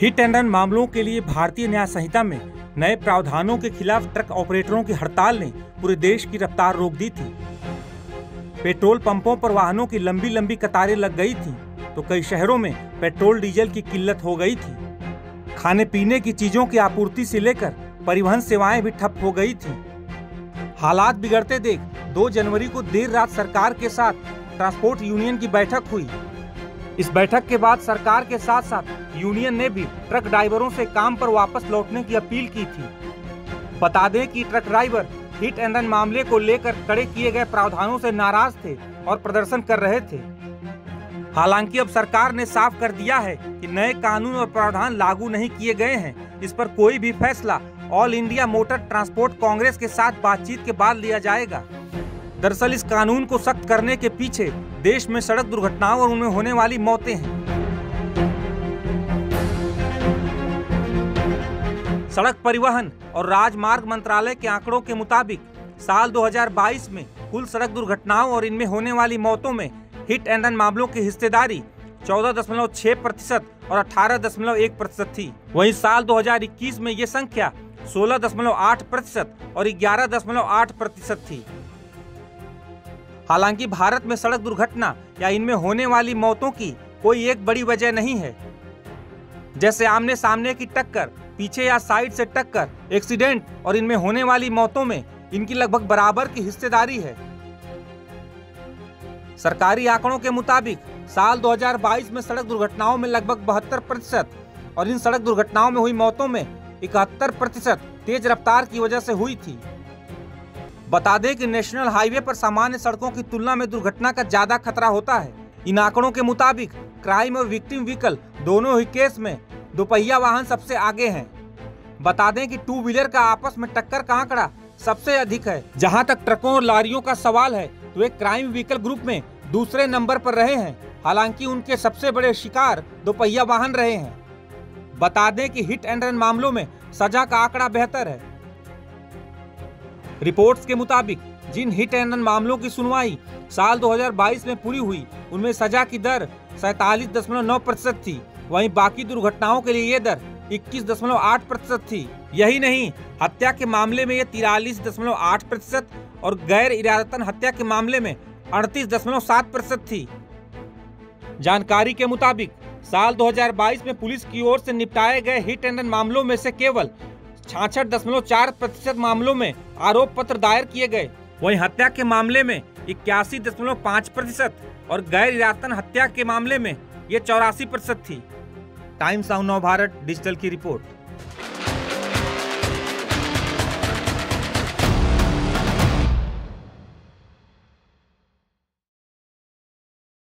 Hit and run मामलों के लिए भारतीय न्याय संहिता में नए प्रावधानों के खिलाफ ट्रक ऑपरेटरों की हड़ताल ने पूरे देश की रफ्तार रोक दी थी। पेट्रोल पंपों पर वाहनों की लंबी लंबी कतारें लग गई थी तो कई शहरों में पेट्रोल डीजल की किल्लत हो गई थी। खाने पीने की चीज़ों की आपूर्ति से लेकर परिवहन सेवाएँ भी ठप हो गई थी। हालात बिगड़ते देख 2 जनवरी को देर रात सरकार के साथ ट्रांसपोर्ट यूनियन की बैठक हुई। इस बैठक के बाद सरकार के साथ साथ यूनियन ने भी ट्रक ड्राइवरों से काम पर वापस लौटने की अपील की थी। बता दें कि truck driver hit and run मामले को लेकर कड़े किए गए प्रावधानों से नाराज़ थे और प्रदर्शन कर रहे थे। हालाँकि अब सरकार ने साफ़ कर दिया है कि नए कानून और प्रावधान लागू नहीं किए गए हैं, इस पर कोई भी फैसला All India Motor Transport Congress के साथ बातचीत के बाद लिया जाएगा। दरअसल इस कानून को सख्त करने के पीछे देश में सड़क दुर्घटनाओं और उनमें होने वाली मौतें हैं। सड़क परिवहन और राजमार्ग मंत्रालय के आंकड़ों के मुताबिक, साल 2022 में कुल सड़क दुर्घटनाओं और इनमें होने वाली मौतों में हिट एंड रन मामलों की हिस्सेदारी 14.6 प्रतिशत और 18.1 प्रतिशत थी। वहीं साल 2021 में ये संख्या 16.8 प्रतिशत और 11.8 प्रतिशत थी। हालाँकि भारत में सड़क दुर्घटना या इनमें होने वाली मौतों की कोई एक बड़ी वजह नहीं है। जैसे आमने सामने की टक्कर, पीछे या साइड से टक्कर, एक्सीडेंट और इनमें होने वाली मौतों में इनकी लगभग बराबर की हिस्सेदारी है। सरकारी आंकड़ों के मुताबिक, साल 2022 में सड़क दुर्घटनाओं में लगभग बहत्तर प्रतिशत और इन सड़क दुर्घटनाओं में हुई मौतों में इकहत्तर प्रतिशत तेज रफ्तार की वजह से हुई थी। बता दें कि नेशनल हाईवे पर सामान्य सड़कों की तुलना में दुर्घटना का ज़्यादा खतरा होता है। इन आंकड़ों के मुताबिक, क्राइम और विक्टिम व्हीकल दोनों ही केस में दोपहिया वाहन सबसे आगे हैं। बता दें कि टू व्हीलर का आपस में टक्कर का आंकड़ा सबसे अधिक है। जहाँ तक ट्रकों और लारियों का सवाल है तो एक क्राइम व्हीकल ग्रुप में दूसरे नंबर पर रहे हैं। हालाँकि उनके सबसे बड़े शिकार दोपहिया वाहन रहे हैं। बता दें कि हिट एंड रन मामलों में सजा का आंकड़ा बेहतर है। रिपोर्ट्स के मुताबिक, जिन हिट एंड रन मामलों की सुनवाई साल 2022 में पूरी हुई, उनमें सजा की दर सैतालीस दशमलव नौ प्रतिशत थी। वहीं बाकी दुर्घटनाओं के लिए ये दर इक्कीस दशमलव आठ प्रतिशत थी। यही नहीं, हत्या के मामले में ये तिरालीस दशमलव आठ प्रतिशत और गैर इरादतन हत्या के मामले में अड़तीस दशमलव सात प्रतिशत थी। जानकारी के मुताबिक, साल 2022 में पुलिस की ओर से निपटाए गए हिट एंड रन मामलों में से केवल छाछठ दशमलव चार प्रतिशत मामलों में आरोप पत्र दायर किए गए। वहीं हत्या के मामले में इक्यासी दशमलव पाँच प्रतिशत और गैर इरातन हत्या के मामले में ये चौरासी प्रतिशत थी। टाइम्स ऑफ़ नव भारत, डिजिटल की रिपोर्ट।